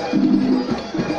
なるほど。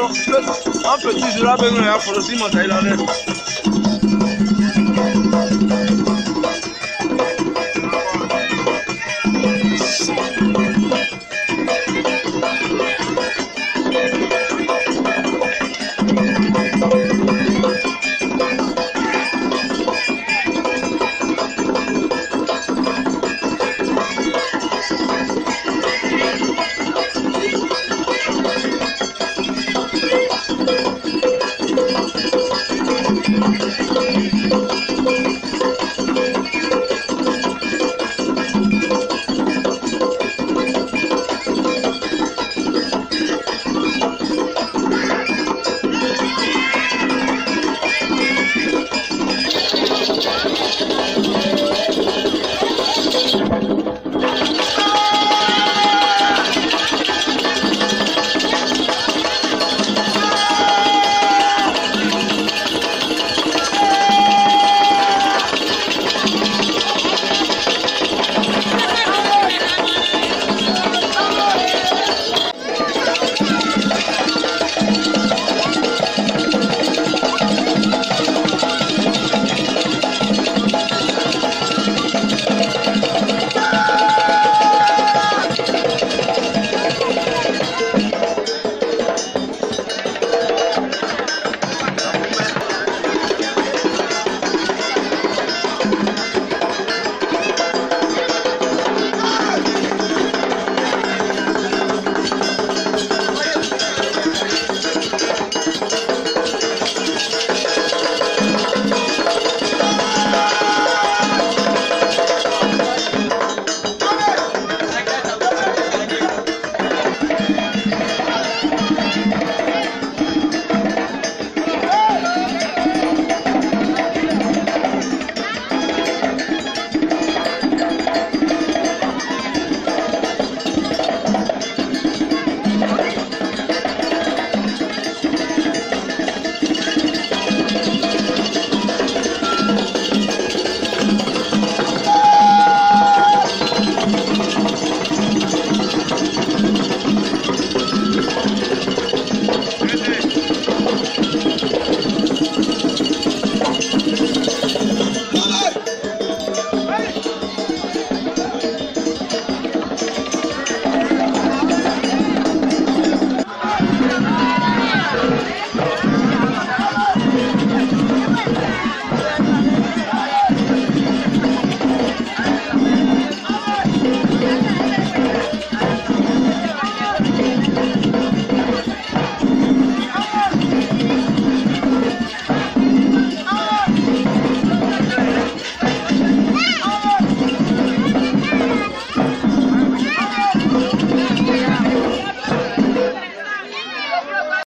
Pero, un petit jour, ben, ya folosi mo ta ilale.